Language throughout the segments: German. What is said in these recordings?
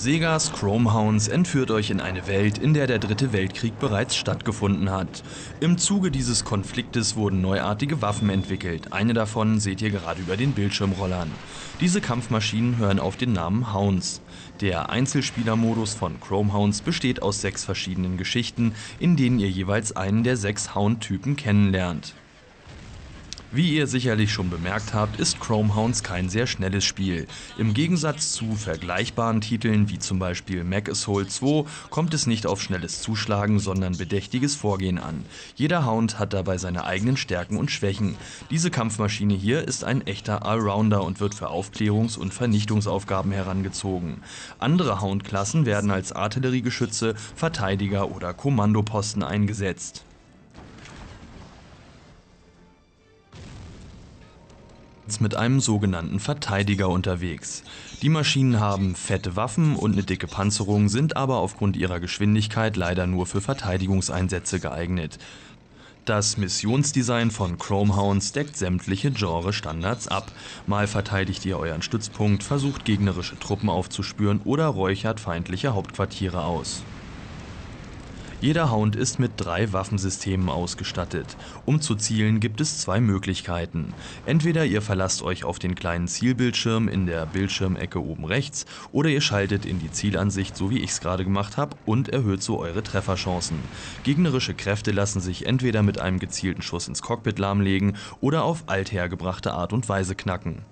Segas Chromehounds entführt euch in eine Welt, in der der dritte Weltkrieg bereits stattgefunden hat. Im Zuge dieses Konfliktes wurden neuartige Waffen entwickelt. Eine davon seht ihr gerade über den Bildschirmrollern. Diese Kampfmaschinen hören auf den Namen Hounds. Der Einzelspielermodus von Chromehounds besteht aus sechs verschiedenen Geschichten, in denen ihr jeweils einen der sechs Hound-Typen kennenlernt. Wie ihr sicherlich schon bemerkt habt, ist Chromehounds kein sehr schnelles Spiel. Im Gegensatz zu vergleichbaren Titeln wie zum Beispiel Mac Assault 2 kommt es nicht auf schnelles Zuschlagen, sondern bedächtiges Vorgehen an. Jeder Hound hat dabei seine eigenen Stärken und Schwächen. Diese Kampfmaschine hier ist ein echter Allrounder und wird für Aufklärungs- und Vernichtungsaufgaben herangezogen. Andere Hound-Klassen werden als Artilleriegeschütze, Verteidiger oder Kommandoposten eingesetzt. Mit einem sogenannten Verteidiger unterwegs. Die Maschinen haben fette Waffen und eine dicke Panzerung, sind aber aufgrund ihrer Geschwindigkeit leider nur für Verteidigungseinsätze geeignet. Das Missionsdesign von Chromehounds deckt sämtliche Genre-Standards ab. Mal verteidigt ihr euren Stützpunkt, versucht gegnerische Truppen aufzuspüren oder räuchert feindliche Hauptquartiere aus. Jeder Hound ist mit drei Waffensystemen ausgestattet. Um zu zielen gibt es zwei Möglichkeiten. Entweder ihr verlasst euch auf den kleinen Zielbildschirm in der Bildschirmecke oben rechts oder ihr schaltet in die Zielansicht, so wie ich es gerade gemacht habe, und erhöht so eure Trefferchancen. Gegnerische Kräfte lassen sich entweder mit einem gezielten Schuss ins Cockpit lahmlegen oder auf althergebrachte Art und Weise knacken.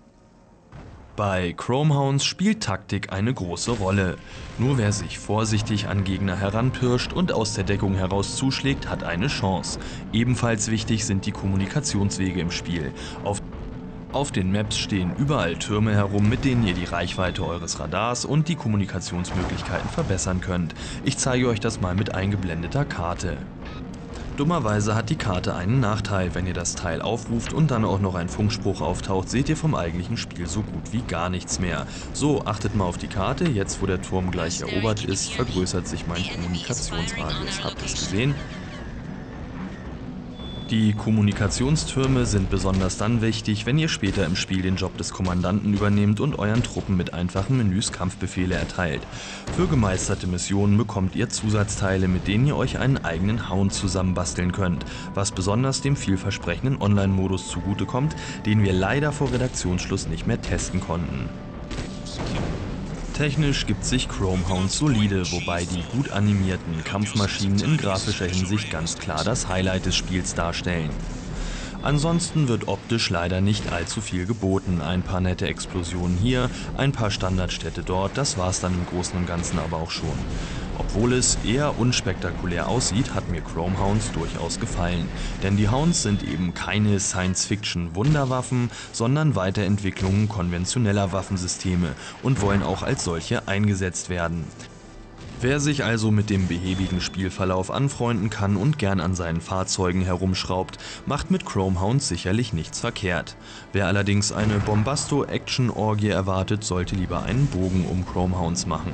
Bei Chromehounds spielt Taktik eine große Rolle. Nur wer sich vorsichtig an Gegner heranpirscht und aus der Deckung heraus zuschlägt, hat eine Chance. Ebenfalls wichtig sind die Kommunikationswege im Spiel. Auf auf den Maps stehen überall Türme herum, mit denen ihr die Reichweite eures Radars und die Kommunikationsmöglichkeiten verbessern könnt. Ich zeige euch das mal mit eingeblendeter Karte. Dummerweise hat die Karte einen Nachteil, wenn ihr das Teil aufruft und dann auch noch ein Funkspruch auftaucht, seht ihr vom eigentlichen Spiel so gut wie gar nichts mehr. So, achtet mal auf die Karte, jetzt wo der Turm gleich erobert ist, vergrößert sich mein Kommunikationsradius. Habt ihr es gesehen? Die Kommunikationstürme sind besonders dann wichtig, wenn ihr später im Spiel den Job des Kommandanten übernehmt und euren Truppen mit einfachen Menüs Kampfbefehle erteilt. Für gemeisterte Missionen bekommt ihr Zusatzteile, mit denen ihr euch einen eigenen Hound zusammenbasteln könnt, was besonders dem vielversprechenden Online-Modus zugutekommt, den wir leider vor Redaktionsschluss nicht mehr testen konnten. Technisch gibt sich Chromehound solide, wobei die gut animierten Kampfmaschinen in grafischer Hinsicht ganz klar das Highlight des Spiels darstellen. Ansonsten wird optisch leider nicht allzu viel geboten. Ein paar nette Explosionen hier, ein paar Standardstädte dort, das war's dann im Großen und Ganzen aber auch schon. Obwohl es eher unspektakulär aussieht, hat mir Chromehounds durchaus gefallen. Denn die Hounds sind eben keine Science-Fiction-Wunderwaffen, sondern Weiterentwicklungen konventioneller Waffensysteme und wollen auch als solche eingesetzt werden. Wer sich also mit dem behäbigen Spielverlauf anfreunden kann und gern an seinen Fahrzeugen herumschraubt, macht mit Chromehounds sicherlich nichts verkehrt. Wer allerdings eine Bombasto-Action-Orgie erwartet, sollte lieber einen Bogen um Chromehounds machen.